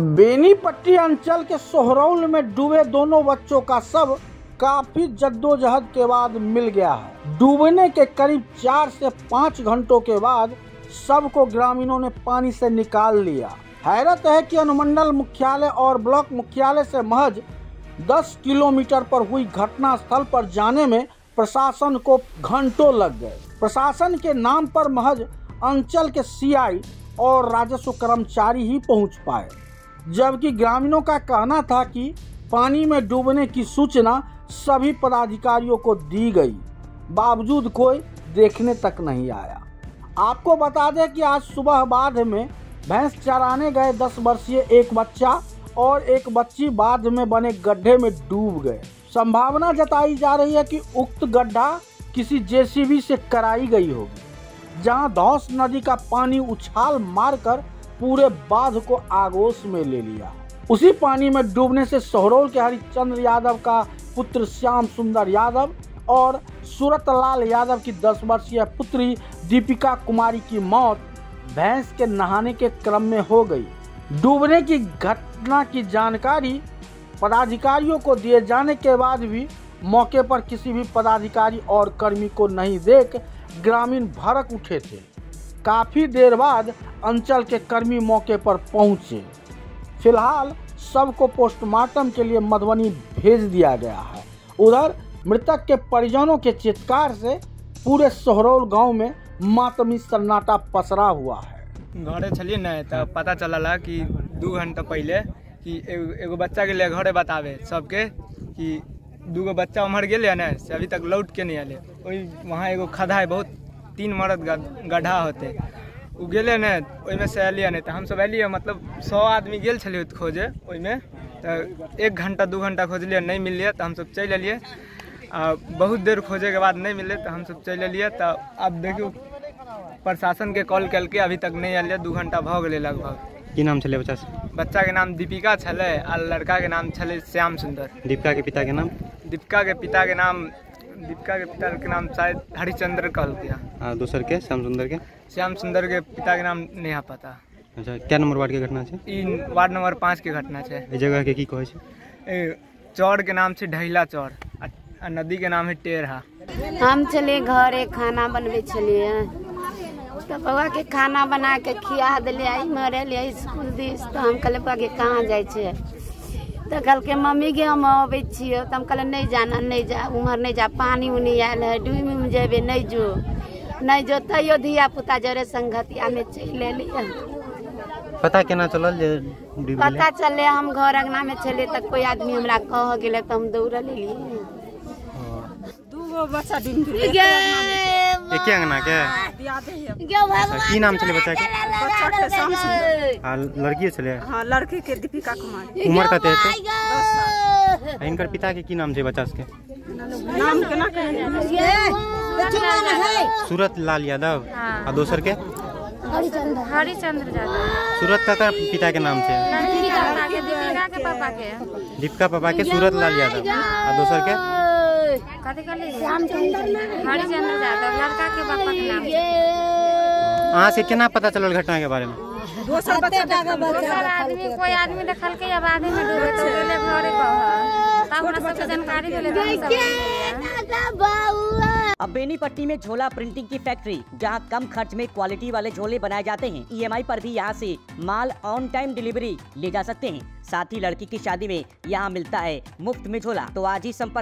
बेनीपट्टी अंचल के सोहरौल में डूबे दोनों बच्चों का शव काफ़ी जद्दोजहद के बाद मिल गया है। डूबने के करीब चार से पाँच घंटों के बाद शव को ग्रामीणों ने पानी से निकाल लिया। हैरत है कि अनुमंडल मुख्यालय और ब्लॉक मुख्यालय से महज 10 किलोमीटर पर हुई घटना स्थल पर जाने में प्रशासन को घंटों लग गए। प्रशासन के नाम पर महज अंचल के सीआई और राजस्व कर्मचारी ही पहुँच पाए। जबकि ग्रामीणों का कहना था कि पानी में डूबने की सूचना सभी पदाधिकारियों को दी गई। बावजूद कोई देखने तक नहीं आया। आपको बता दें कि आज सुबह बाढ़ में भैंस चराने गए 10 वर्षीय एक बच्चा और एक बच्ची बाढ़ में बने गड्ढे में डूब गए। संभावना जताई जा रही है कि उक्त गड्ढा किसी जेसीबी से कराई गई होगी, जहाँ धौस नदी का पानी उछाल मारकर पूरे बाध को आगोश में ले लिया। उसी पानी में डूबने से सोहरौल के हरिश्चंद्र यादव का पुत्र श्याम सुंदर यादव और सूरत लाल यादव की 10 वर्षीय पुत्री दीपिका कुमारी की मौत भैंस के नहाने के क्रम में हो गई। डूबने की घटना की जानकारी पदाधिकारियों को दिए जाने के बाद भी मौके पर किसी भी पदाधिकारी और कर्मी को नहीं देख ग्रामीण भड़क उठे थे। काफ़ी देर बाद अंचल के कर्मी मौके पर पहुँचे। फ़िलहाल शव को पोस्टमार्टम के लिए मधुबनी भेज दिया गया है। उधर मृतक के परिजनों के चित्कार से पूरे सोहरौल गाँव में मातमी सन्नाटा पसरा हुआ है। घरे छलिए न तो पता चलला कि दू घंटा पहले कि एगो बच्चा के लिए घरे बतावे सबके कि दूगो बच्चा उम्हर गेले न, से अभी तक लौट के नहीं आले ओहि, वहाँ एगो खदा है बहुत तीन मरद गड्ढा होते। उ गेले न ओहिमे से एलिए नहीं तो हमसब एलिए मतलब सौ आदमी गेल छलिए खोजे ओहिमे। तो एक घंटा दू घंटा खोजलिए नहीं मिललिए तो हमसब चलि एलिए आ बहुत देर खोजे के बाद नहीं मिले तो हम सब चल एलिए तो अब देखियो प्रशासन के कॉल कल के अभी तक नहीं आलिए दू घंटा भऽ गेलै लगभग। की नाम छलै बच्चा बच्चा के नाम दीपिका छलै आ लड़का के नाम छलै श्याम सुंदर दीपिका के पिता के नाम? दीपिका के पिता के नाम दीपिका के पिता के नाम शायद हरिचंद्र कहलकै हँ। आ दोसर के? श्याम सुंदर के? श्याम सुंदर के पिता के नाम नहीं पता। अच्छा क्या नंबर वार्ड के घटना छै? ई वार्ड नंबर पाँच के घटना छै। एहि जगह के की कहै छै? चौर के नाम छै ढहिला चौर आ नदी के नाम है टेढ़ा हम छलिए घरे खाना बनबै छलिए तो बउआ के खाना बना के खिया दिलिए आई मरे लिए स्कूल दिस। तो हम कहले बउआ के कहाँ जाइ तो कहलकै मम्मी गे हम अबै छियै। तो हम कहले नहीं जाना नहीं जा उम्हर नहीं जा पानी उनी आयल है डूबी में जेबे नहीं जो नहीं जो तैयो धिया पुता जरे संगतिया में चलि एलिए पता केना चलल जे पता चले हम घर अंगना में छलिए तऽ कोई आदमी हमरा कह गेलै तऽ हम दौड़ल एलिए दूगो बच्चा डूबि गेलै। एके अंगना के की नाम छलै बच्चा के? के आ लड़की छलै हाँ लड़की के दीपिका कुमारी। उम्र दस साल। आ हिनकर पिता के की नाम छै बच्चा सबके नाम केना सूरत लाल यादव। आ दोसर के? हरिचंद्र। यादव। सूरत का पिता के नाम के के दीपिका के पापा के। दीपिका पापा के सूरत लाल यादव। आ दोसर के? कथी कहली? हरिचंद्र यादव लड़का के पापा के नाम अहाँ से केना पता चलल घटना के बारे में दोसर बच्चा दोसर आदमी कोई आदमी देखल के अब आदमी में डूबे तो गेले घरे कह तब हमरा सबके जानकारी भेले सब। अब बेनीपट्टी में झोला प्रिंटिंग की फैक्ट्री जहाँ कम खर्च में क्वालिटी वाले झोले बनाए जाते हैं ईएमआई पर भी यहाँ से माल ऑन टाइम डिलीवरी ले जा सकते हैं। साथ ही लड़की की शादी में यहाँ मिलता है मुफ़्त में झोला। तो आज ही संपर्क